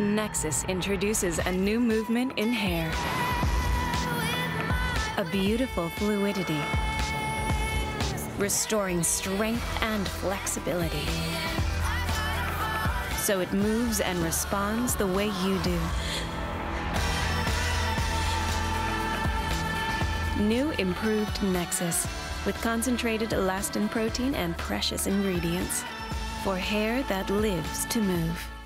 Nexxus introduces a new movement in hair. A beautiful fluidity, restoring strength and flexibility. So it moves and responds the way you do. New improved Nexxus with concentrated elastin protein and precious ingredients for hair that lives to move.